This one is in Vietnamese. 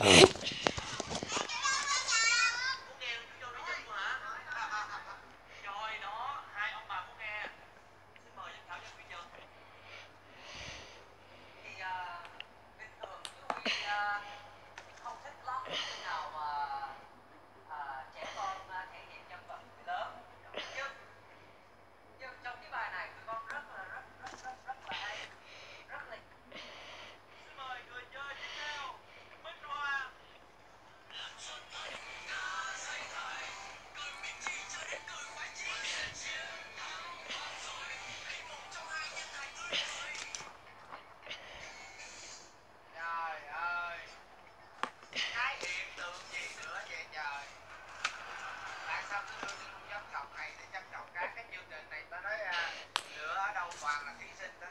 Oh. chương trình này. Ta nói à, lửa ở đâu toàn là thí sinh ta